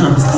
Можно?